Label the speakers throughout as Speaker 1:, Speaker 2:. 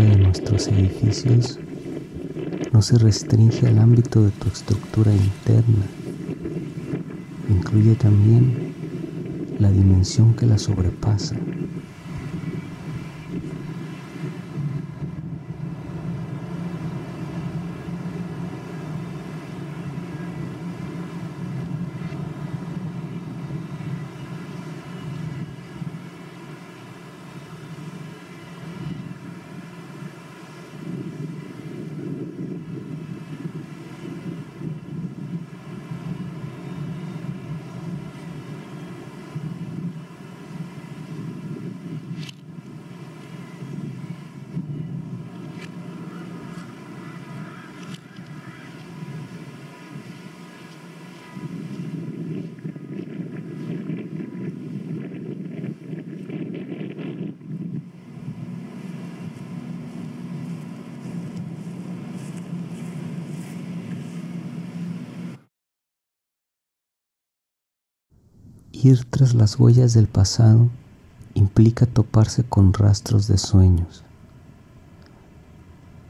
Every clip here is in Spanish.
Speaker 1: De nuestros edificios no se restringe al ámbito de tu estructura interna, incluye también la dimensión que la sobrepasa. Ir tras las huellas del pasado implica toparse con rastros de sueños,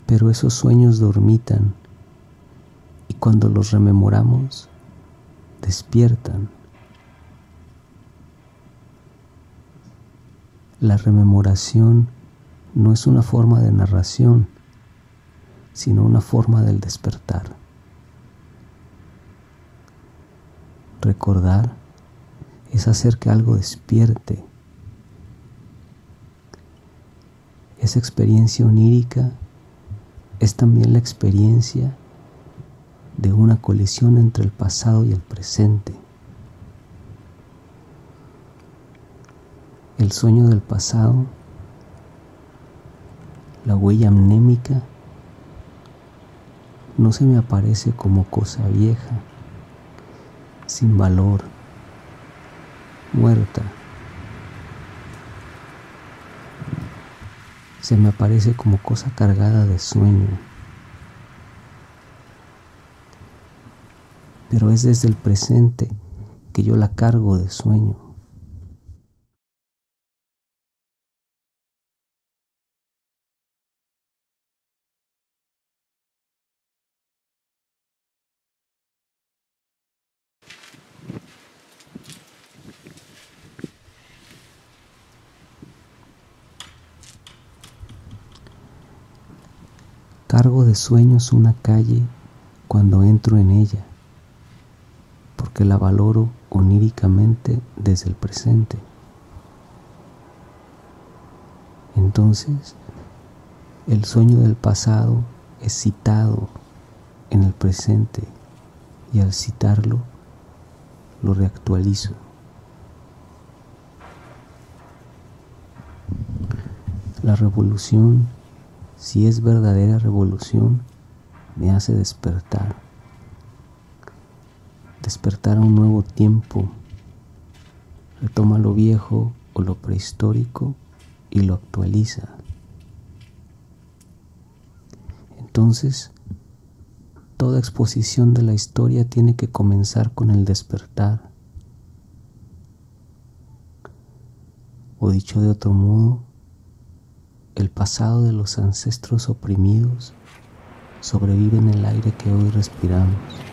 Speaker 1: pero esos sueños dormitan y cuando los rememoramos, despiertan. La rememoración no es una forma de narración, sino una forma del despertar. Recordar es hacer que algo despierte. Esa experiencia onírica es también la experiencia de una colisión entre el pasado y el presente. El sueño del pasado, la huella amnémica, no se me aparece como cosa vieja, sin valor muerta. Se me aparece como cosa cargada de sueño. Pero es desde el presente que yo la cargo de sueño. Cargo de sueños una calle cuando entro en ella, porque la valoro oníricamente desde el presente. Entonces, el sueño del pasado es citado en el presente y al citarlo lo reactualizo. La revolución si es verdadera revolución, me hace despertar, despertar a un nuevo tiempo, retoma lo viejo o lo prehistórico y lo actualiza. Entonces, toda exposición de la historia tiene que comenzar con el despertar. O dicho de otro modo, el pasado de los ancestros oprimidos sobrevive en el aire que hoy respiramos.